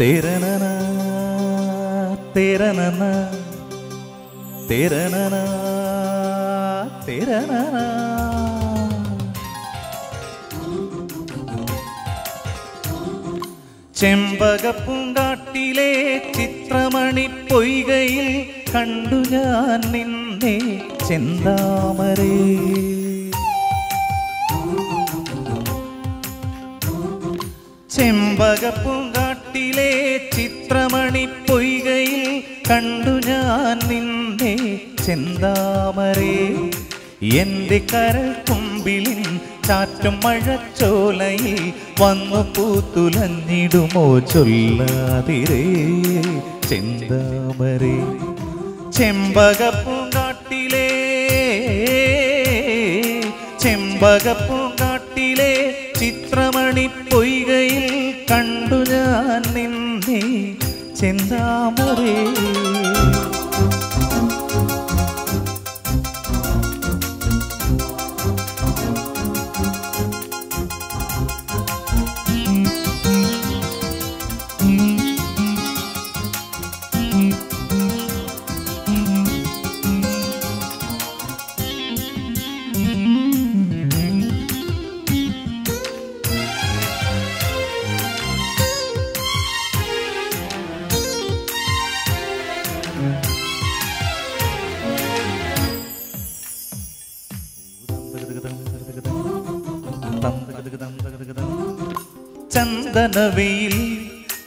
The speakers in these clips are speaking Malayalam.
തെരനന തെരനന തെരനന തെരനന. ചെമ്പകപ്പൂങ്കാട്ടിലെ ചിത്രമണി പൊയ്കയിൽ കണ്ടു ഞാൻ നിന്നെ ചെന്താമരേ. ചെമ്പകപ്പൂങ്കാട്ടിലെ പൊയ്കയിൽ കണ്ടു ഞാൻ നിന്നെ ചെന്താമരേ. എന്റെ കരൾ കുമ്പിളിൻ ചാറ്റും മഴച്ചോലയിൽ വന്നു പൂത്തുലഞ്ഞിടുമോ ചൊല്ലാതിരേ ചെന്താമരേ. ചെമ്പകപ്പൂങ്കാട്ടിലെ ചെമ്പകപ്പൂങ്കാട്ടിലെ ചിത്രമണി പൊയ്കയിൽ കണ്ടു ഞാൻ നിന്നെ. ചെന്താമരേ ചന്ദനവയിൽ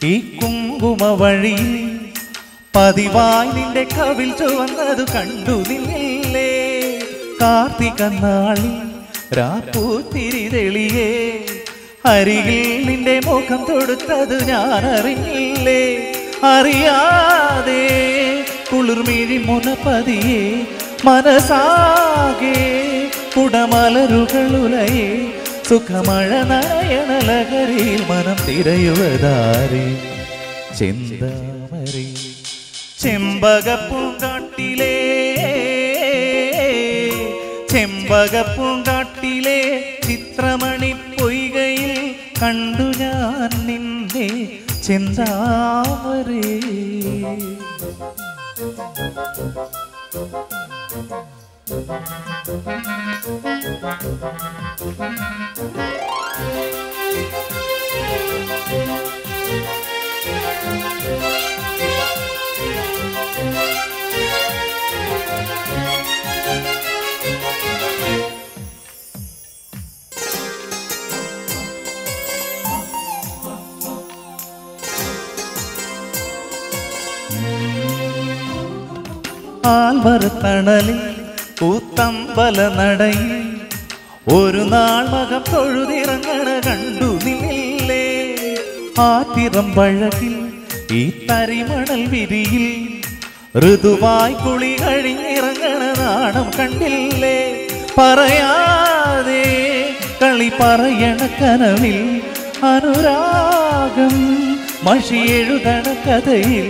ഈ കുങ്കുമ വഴിയിൽ പതിവായി നിന്റെ കവിൽ ചുവന്നത് കണ്ടു നിന്നില്ലേ? കാർത്തിക നാളിൽ രാപ്പൂത്തിരി തെളിയേ അരികിൽ നിന്റെ മുഖം തൊടുത്തത് ഞാൻ അറിഞ്ഞില്ലേ അറിയാതെ കുളിർമിഴി മുനപ്പതിയെ മനസാകെ കുടമലരുകളുലയെ സുഖമഴ നയനലകരിയിൽ മനം തിരയുവതാരെ. ചെന്താമരേ. ചെമ്പകപ്പൂങ്കാട്ടിലെ. ചെമ്പകപ്പൂങ്കാട്ടിലെ ചിത്രമണി പൊയ്കയിൽ കണ്ടു ഞാൻ നിന്നെ. ചെന്താമരേ. ആൽമരത്തണലിൽ കൂത്തമ്പല നടയിൽ ഒരു നാൾ മകം തൊഴുതിറങ്ങണ കണ്ടു നിന്നില്ലേ? ആറ്റിറം പഴകിൽ ഈ തരിമണൽ വിരിയിൽ ഋതുവായി കുളി കഴിഞ്ഞിറങ്ങണ നാണം കണ്ടില്ലേ? പറയാതെ കളി പറയണ കനവിൽ അനുരാഗം മഷി എഴുതണ കഥയിൽ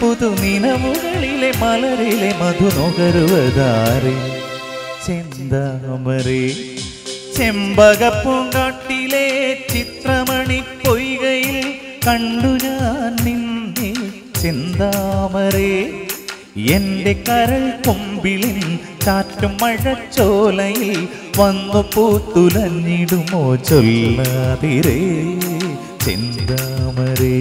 പുതുനിനമുകളിലെ മലരിലെ മധു നുകരുവതാറി. ചെന്താമരേ ചെമ്പകപ്പൂങ്കാട്ടിലെ ചിത്രമണി പൊയ്കയിൽ കണ്ടു ഞാൻ നിന്നെ. ചെന്താമരേ എന്റെ കരൾ കൊമ്പിളിൻ ചാറ്റും മഴച്ചോലയിൽ വന്നു പൂത്തുലഞ്ഞിടുമോ ചൊല്ലാതിരേ. ചെന്താമരേ